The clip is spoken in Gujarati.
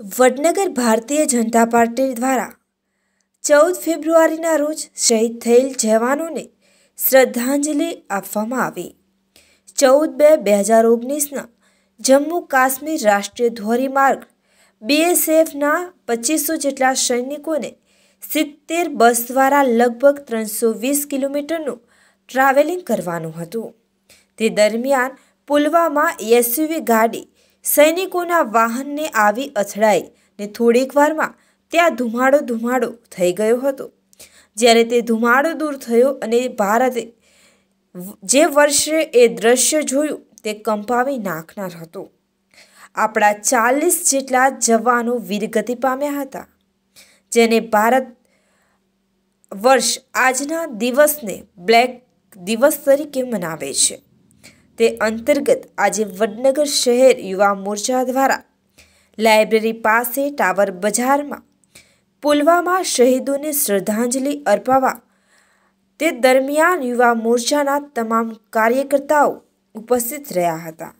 વડનગર ભારતીય જનતા પાર્ટી દ્વારા ચૌદ ફેબ્રુઆરીના રોજ શહીદ થયેલ જવાનોને શ્રદ્ધાંજલિ આપવામાં આવી. ચૌદ બે બે હજાર ઓગણીસના જમ્મુ કાશ્મીર રાષ્ટ્રીય ધોરીમાર્ગ બીએસએફના પચીસો જેટલા સૈનિકોને સિત્તેર બસ દ્વારા લગભગ ત્રણસો વીસ કિલોમીટરનું ટ્રાવેલિંગ કરવાનું હતું. તે દરમિયાન પુલવામા એસયુવી ગાડી સૈનિકોના વાહનને આવી અથડાઈ ને થોડીક વારમાં ત્યાં ધુમાડો ધુમાડો થઈ ગયો હતો. જ્યારે તે ધુમાડો દૂર થયો અને ભારતે જે વર્ષે એ દ્રશ્ય જોયું તે કંપાવી નાખનાર હતું. આપણા ચાલીસ જેટલા જવાનો વીરગતિ પામ્યા હતા, જેને ભારત વર્ષ આજના દિવસને બ્લેક દિવસ તરીકે મનાવે છે. તે અંતર્ગત આજે વડનગર શહેર યુવા મોરચા દ્વારા લાઇબ્રેરી પાસે ટાવર બજારમાં પુલવામા શહીદોને શ્રદ્ધાંજલિ અર્પાવા તે દરમિયાન યુવા મોરચાના તમામ કાર્યકર્તાઓ ઉપસ્થિત રહ્યા હતા.